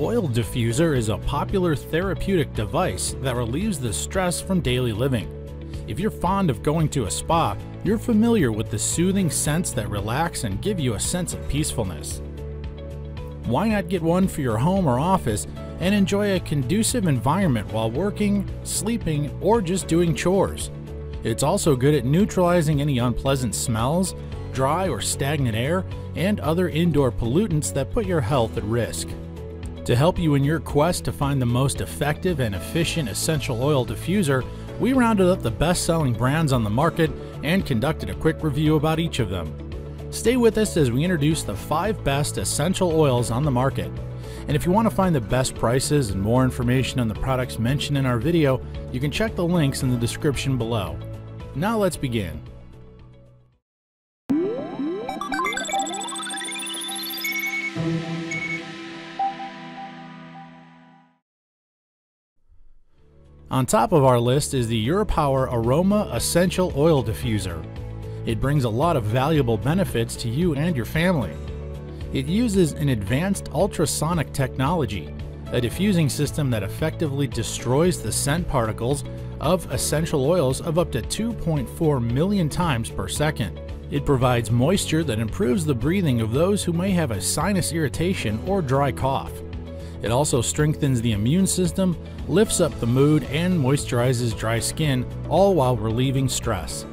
Oil Diffuser is a popular therapeutic device that relieves the stress from daily living. If you're fond of going to a spa, you're familiar with the soothing scents that relax and give you a sense of peacefulness. Why not get one for your home or office and enjoy a conducive environment while working, sleeping, or just doing chores? It's also good at neutralizing any unpleasant smells, dry or stagnant air, and other indoor pollutants that put your health at risk. To help you in your quest to find the most effective and efficient essential oil diffuser, we rounded up the best selling brands on the market and conducted a quick review about each of them. Stay with us as we introduce the 5 best essential oils on the market. And if you want to find the best prices and more information on the products mentioned in our video, you can check the links in the description below. Now let's begin. On top of our list is the URPOWER Aroma Essential Oil Diffuser. It brings a lot of valuable benefits to you and your family. It uses an advanced ultrasonic technology, a diffusing system that effectively destroys the scent particles of essential oils of up to 2.4 million times per second. It provides moisture that improves the breathing of those who may have a sinus irritation or dry cough. It also strengthens the immune system, lifts up the mood, and moisturizes dry skin, all while relieving stress.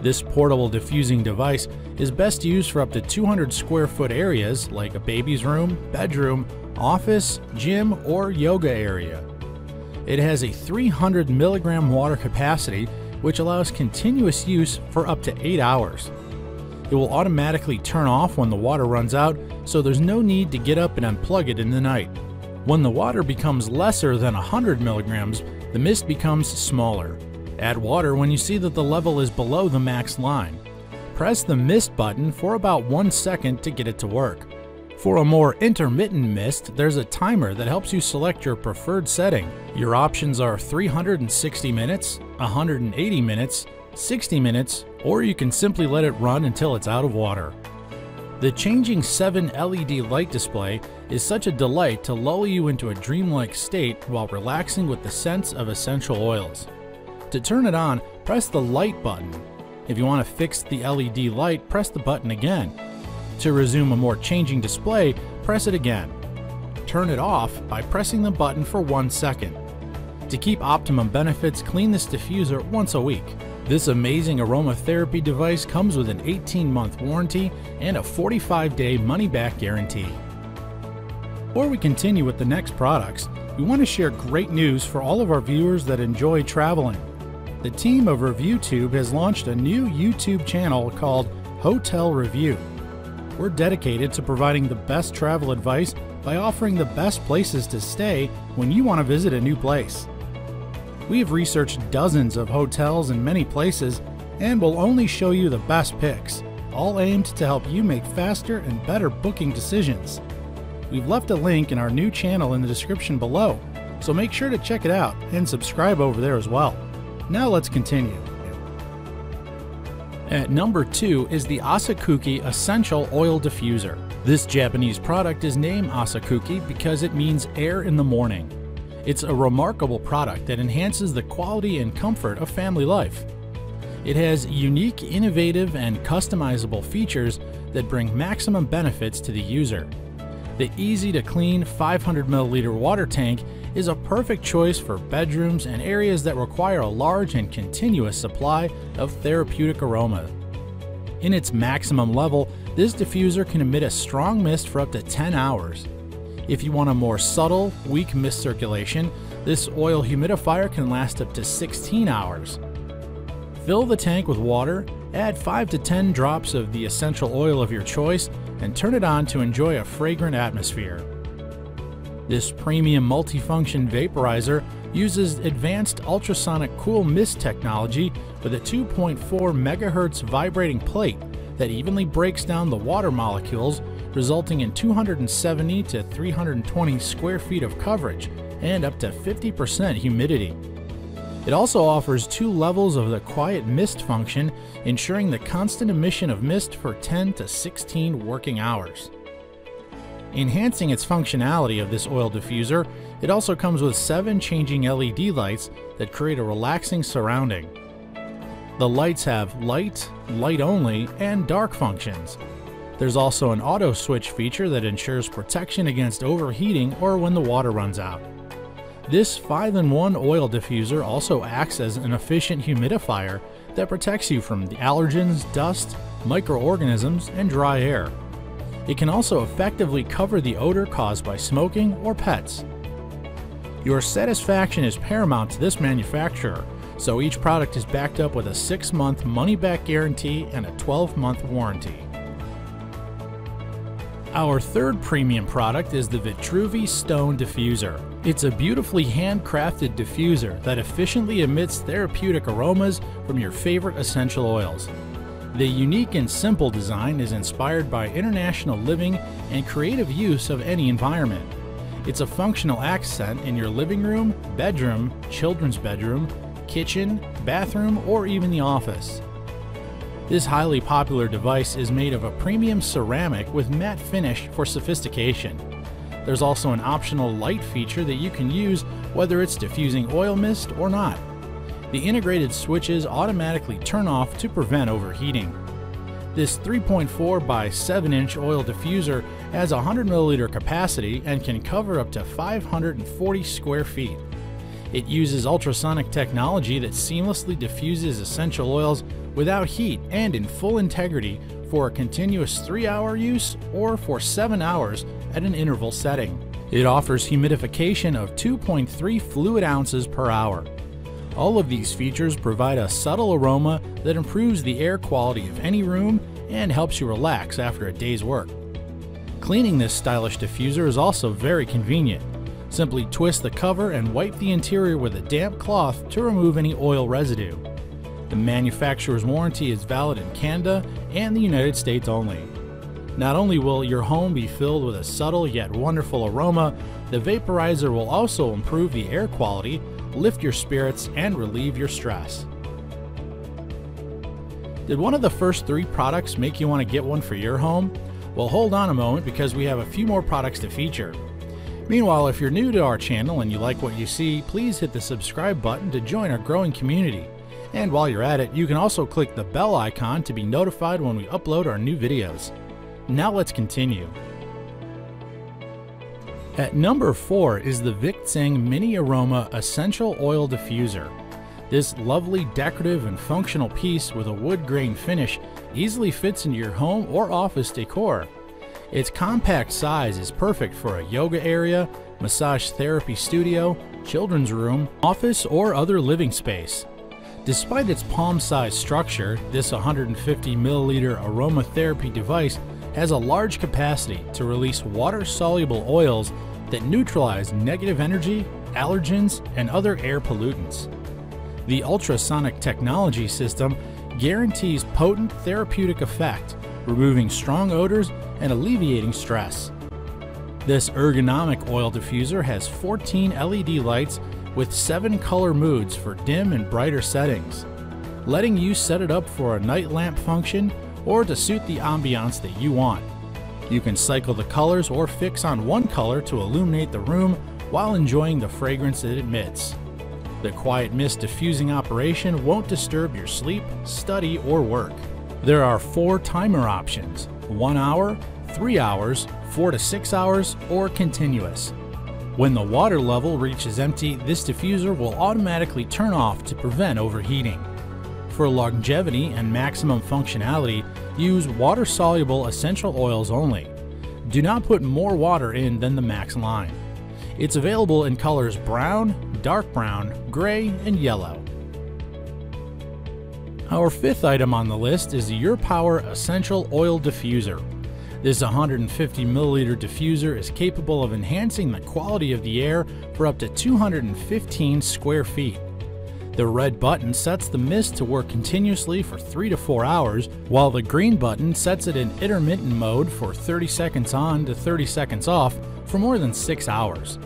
This portable diffusing device is best used for up to 200 square foot areas like a baby's room, bedroom, office, gym, or yoga area. It has a 300 milligram water capacity, which allows continuous use for up to 8 hours. It will automatically turn off when the water runs out, so there's no need to get up and unplug it in the night. When the water becomes lesser than 100 milligrams, the mist becomes smaller. Add water when you see that the level is below the max line. Press the mist button for about one second to get it to work. For a more intermittent mist, there's a timer that helps you select your preferred setting. Your options are 360 minutes, 180 minutes, 60 minutes, or you can simply let it run until it's out of water. The changing 7 LED light display is such a delight to lull you into a dreamlike state while relaxing with the scents of essential oils. To turn it on, press the light button. If you want to fix the LED light, press the button again. To resume a more changing display, press it again. Turn it off by pressing the button for one second. To keep optimum benefits, clean this diffuser once a week. This amazing aromatherapy device comes with an 18-month warranty and a 45-day money-back guarantee. Before we continue with the next products, we want to share great news for all of our viewers that enjoy traveling. The team of ReviewTube has launched a new YouTube channel called Hotel Review. We're dedicated to providing the best travel advice by offering the best places to stay when you want to visit a new place. We have researched dozens of hotels in many places and will only show you the best picks, all aimed to help you make faster and better booking decisions. We've left a link in our new channel in the description below, so make sure to check it out and subscribe over there as well. Now let's continue. At number 2 is the Asakuki Essential Oil Diffuser. This Japanese product is named Asakuki because it means air in the morning. It's a remarkable product that enhances the quality and comfort of family life. It has unique, innovative, and customizable features that bring maximum benefits to the user. The easy to clean 500 milliliter water tank is a perfect choice for bedrooms and areas that require a large and continuous supply of therapeutic aroma. In its maximum level, this diffuser can emit a strong mist for up to 10 hours. If you want a more subtle, weak mist circulation, this oil humidifier can last up to 16 hours. Fill the tank with water, add 5 to 10 drops of the essential oil of your choice, and turn it on to enjoy a fragrant atmosphere. This premium multifunction vaporizer uses advanced ultrasonic cool mist technology with a 2.4 MHz vibrating plate that evenly breaks down the water molecules resulting in 270 to 320 square feet of coverage and up to 50% humidity. It also offers two levels of the quiet mist function, ensuring the constant emission of mist for 10 to 16 working hours. Enhancing its functionality of this oil diffuser, it also comes with seven changing LED lights that create a relaxing surrounding. The lights have light, light only, and dark functions. There's also an auto switch feature that ensures protection against overheating or when the water runs out. This 5-in-1 oil diffuser also acts as an efficient humidifier that protects you from the allergens, dust, microorganisms, and dry air. It can also effectively cover the odor caused by smoking or pets. Your satisfaction is paramount to this manufacturer, so each product is backed up with a 6-month money-back guarantee and a 12-month warranty. Our third premium product is the Vitruvi Stone Diffuser. It's a beautifully handcrafted diffuser that efficiently emits therapeutic aromas from your favorite essential oils. The unique and simple design is inspired by international living and creative use of any environment. It's a functional accent in your living room, bedroom, children's bedroom, kitchen, bathroom, or even the office. This highly popular device is made of a premium ceramic with matte finish for sophistication. There's also an optional light feature that you can use whether it's diffusing oil mist or not the integrated switches automatically turn off to prevent overheating. This 3.4 by 7 inch oil diffuser has 100 milliliter capacity and can cover up to 540 square feet. It uses ultrasonic technology that seamlessly diffuses essential oils without heat and in full integrity for a continuous 3 hour use or for 7 hours at an interval setting. It offers humidification of 2.3 fluid ounces per hour. All of these features provide a subtle aroma that improves the air quality of any room and helps you relax after a day's work. Cleaning this stylish diffuser is also very convenient. Simply twist the cover and wipe the interior with a damp cloth to remove any oil residue. The manufacturer's warranty is valid in Canada and the United States only. Not only will your home be filled with a subtle yet wonderful aroma, the vaporizer will also improve the air quality lift your spirits, and relieve your stress. Did one of the first three products make you want to get one for your home? Well, hold on a moment because we have a few more products to feature. Meanwhile, if you're new to our channel and you like what you see, please hit the subscribe button to join our growing community. And while you're at it, you can also click the bell icon to be notified when we upload our new videos. Now let's continue. At number 4 is the VicTsing Mini Aroma Essential Oil Diffuser. This lovely decorative and functional piece with a wood grain finish easily fits into your home or office decor. Its compact size is perfect for a yoga area, massage therapy studio, children's room, office, or other living space. Despite its palm-sized structure, this 150 milliliter aromatherapy device has a large capacity to release water-soluble oils that neutralize negative energy, allergens, and other air pollutants. The ultrasonic technology system guarantees potent therapeutic effect, removing strong odors and alleviating stress. This ergonomic oil diffuser has 14 LED lights with 7 color moods for dim and brighter settings, letting you set it up for a night lamp function or to suit the ambiance that you want. You can cycle the colors or fix on one color to illuminate the room while enjoying the fragrance it emits. The quiet mist diffusing operation won't disturb your sleep, study, or work. There are four timer options 1 hour, 3 hours, 4 to 6 hours, or continuous. When the water level reaches empty, this diffuser will automatically turn off to prevent overheating. For longevity and maximum functionality, use water-soluble essential oils only. Do not put more water in than the max line. It's available in colors brown, dark brown, gray, and yellow. Our fifth item on the list is the URPOWER Essential Oil Diffuser. This 150 milliliter diffuser is capable of enhancing the quality of the air for up to 215 square feet. The red button sets the mist to work continuously for 3 to 4 hours, while the green button sets it in intermittent mode for 30 seconds on to 30 seconds off for more than 6 hours.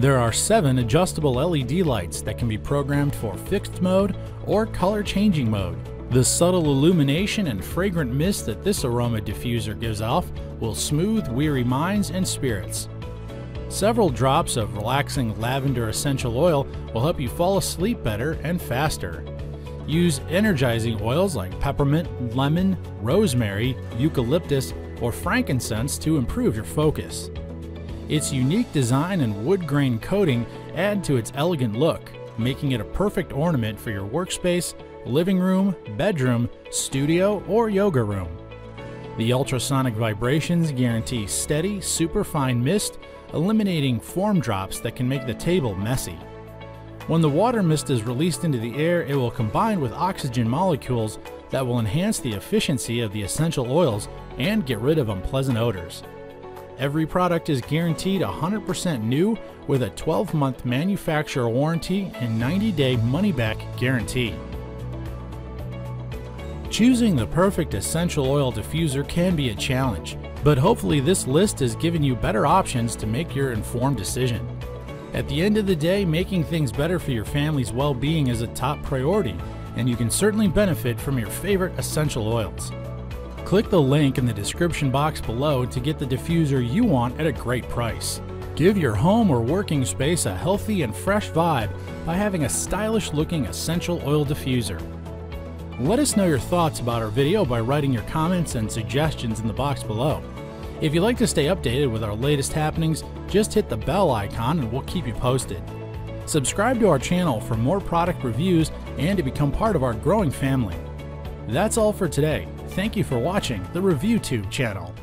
There are 7 adjustable LED lights that can be programmed for fixed mode or color changing mode. The subtle illumination and fragrant mist that this aroma diffuser gives off will smooth weary minds and spirits. Several drops of relaxing lavender essential oil will help you fall asleep better and faster. Use energizing oils like peppermint, lemon, rosemary, eucalyptus, or frankincense to improve your focus. Its unique design and wood grain coating add to its elegant look, making it a perfect ornament for your workspace, living room, bedroom, studio, or yoga room. The ultrasonic vibrations guarantee steady, superfine mist, eliminating form drops that can make the table messy. When the water mist is released into the air, it will combine with oxygen molecules that will enhance the efficiency of the essential oils and get rid of unpleasant odors. Every product is guaranteed 100% new with a 12 month manufacturer warranty and 90 day money back guarantee. Choosing the perfect essential oil diffuser can be a challenge, but hopefully, this list has given you better options to make your informed decision. At the end of the day, making things better for your family's well being is a top priority, and you can certainly benefit from your favorite essential oils. Click the link in the description box below to get the diffuser you want at a great price. Give your home or working space a healthy and fresh vibe by having a stylish looking essential oil diffuser. Let us know your thoughts about our video by writing your comments and suggestions in the box below. If you'd like to stay updated with our latest happenings, just hit the bell icon and we'll keep you posted. Subscribe to our channel for more product reviews and to become part of our growing family. That's all for today. Thank you for watching the ReviewTube channel.